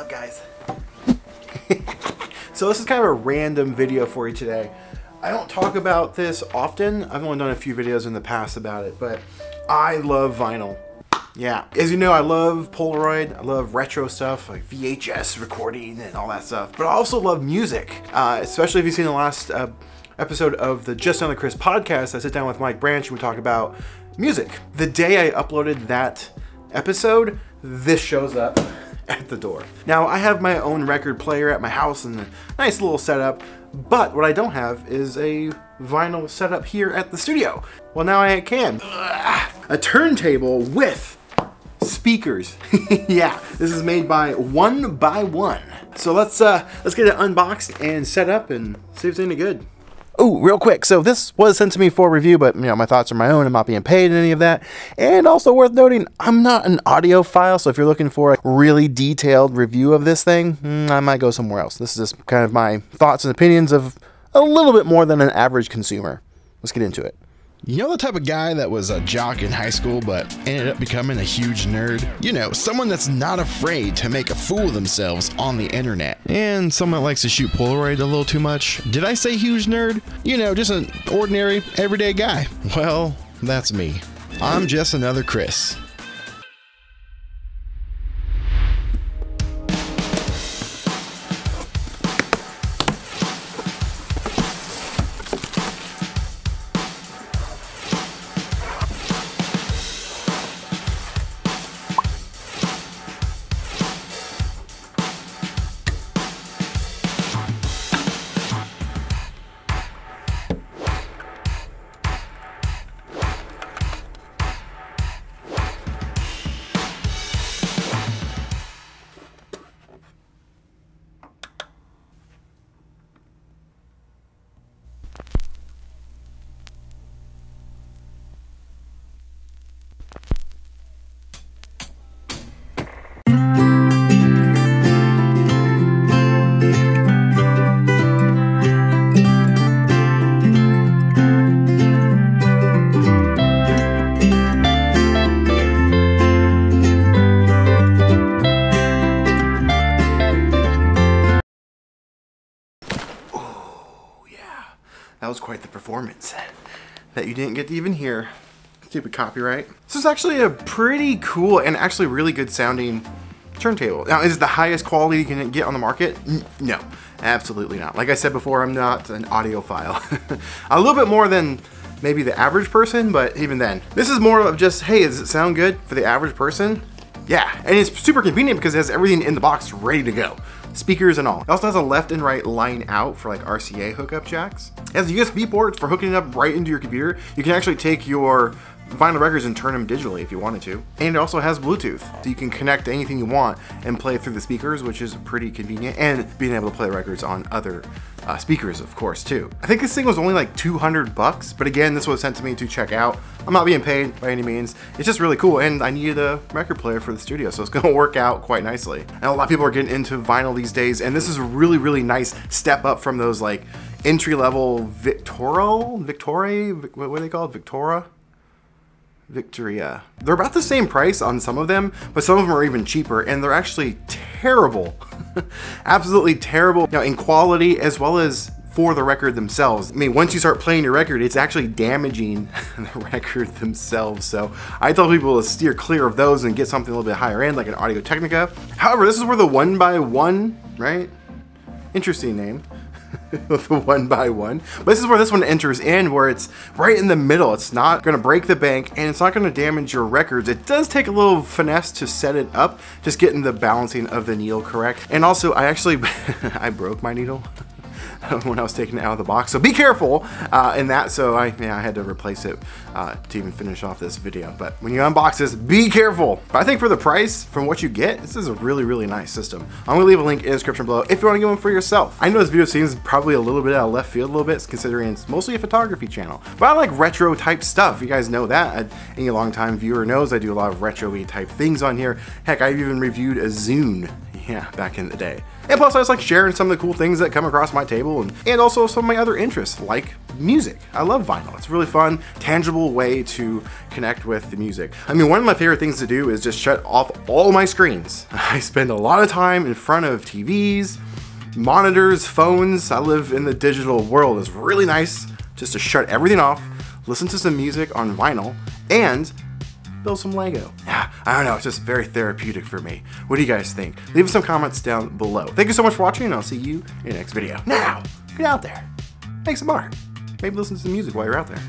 up guys? so this is kind of a random video for you today. I don't talk about this often. I've only done a few videos in the past about it, but I love vinyl. Yeah, as you know, I love Polaroid, I love retro stuff like VHS recording and all that stuff, but I also love music, uh, especially if you've seen the last uh, episode of the Just Another Chris podcast. I sit down with Mike Branch and we talk about music. The day I uploaded that episode, this shows up at the door. Now, I have my own record player at my house and a nice little setup, but what I don't have is a vinyl setup here at the studio. Well, now I can. A turntable with speakers. yeah, this is made by 1byone. So let's uh, let's get it unboxed and set up and see if it's any good. Oh, real quick. So this was sent to me for review, but you know my thoughts are my own. I'm not being paid in any of that. And also worth noting, I'm not an audiophile. So if you're looking for a really detailed review of this thing, mm, I might go somewhere else. This is just kind of my thoughts and opinions of a little bit more than an average consumer. Let's get into it. You know the type of guy that was a jock in high school but ended up becoming a huge nerd? You know, someone that's not afraid to make a fool of themselves on the internet. And someone that likes to shoot Polaroid a little too much. Did I say huge nerd? You know, just an ordinary, everyday guy. Well, that's me. I'm just another Chris. That was quite the performance that you didn't get to even hear. Stupid copyright. This is actually a pretty cool and actually really good sounding turntable. Now, is it the highest quality you can get on the market? No, absolutely not. Like I said before, I'm not an audiophile. a little bit more than maybe the average person, but even then. This is more of just, hey, does it sound good for the average person? Yeah, and it's super convenient because it has everything in the box ready to go. Speakers and all. It also has a left and right line out for like RCA hookup jacks. It has USB ports for hooking it up right into your computer. You can actually take your vinyl records and turn them digitally if you wanted to. And it also has Bluetooth, so you can connect to anything you want and play through the speakers, which is pretty convenient, and being able to play records on other uh, speakers, of course, too. I think this thing was only like 200 bucks, but again, this was sent to me to check out. I'm not being paid by any means. It's just really cool, and I needed a record player for the studio, so it's gonna work out quite nicely. And a lot of people are getting into vinyl these days, and this is a really, really nice step up from those like entry-level Victoral, Victoria, what are they called, Victora? Victoria. They're about the same price on some of them, but some of them are even cheaper, and they're actually terrible. Absolutely terrible know, in quality as well as for the record themselves. I mean, once you start playing your record, it's actually damaging the record themselves. So I tell people to steer clear of those and get something a little bit higher end, like an Audio Technica. However, this is where the 1byone, right? Interesting name. 1byone. But this is where this one enters in, where it's right in the middle. It's not to break the bank and it's not to damage your records. It does take a little finesse to set it up, just getting the balancing of the needle correct. And also, I actually, I broke my needle. when I was taking it out of the box. So be careful uh, in that. So I, yeah, I had to replace it uh, to even finish off this video. But when you unbox this, be careful. But I think for the price, from what you get, this is a really, really nice system. I'm gonna leave a link in the description below if you wanna get one for yourself. I know this video seems probably a little bit out of left field a little bit, considering it's mostly a photography channel. But I like retro type stuff. You guys know that. Any long-time viewer knows I do a lot of retro-y type things on here. Heck, I've even reviewed a Zune yeah, back in the day. And plus, I just like sharing some of the cool things that come across my table and, and also some of my other interests, like music. I love vinyl. It's a really fun, tangible way to connect with the music. I mean, one of my favorite things to do is just shut off all my screens. I spend a lot of time in front of TVs, monitors, phones. I live in the digital world. It's really nice just to shut everything off, listen to some music on vinyl, and build some Lego. I don't know, it's just very therapeutic for me. What do you guys think? Leave us some comments down below. Thank you so much for watching, and I'll see you in the next video. Now, get out there, make some art. Maybe listen to some music while you're out there.